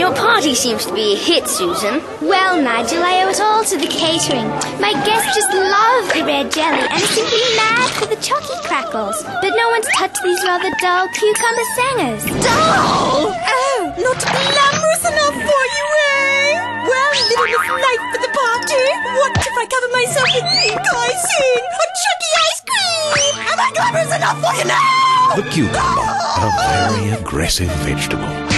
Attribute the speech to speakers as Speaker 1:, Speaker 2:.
Speaker 1: Your party seems to be a hit, Susan.
Speaker 2: Well, Nigel, I owe it all to the catering. My guests just love the red jelly and are simply mad for the choccy crackles. But no one's touched these rather dull cucumber sangers.
Speaker 3: Dull? Oh, not glamorous enough for you, eh? Well, little Miss Life for the party. What if I cover myself in pink icing or chunky ice cream? Am I glamorous enough for you now?
Speaker 4: The cucumber, a very aggressive vegetable.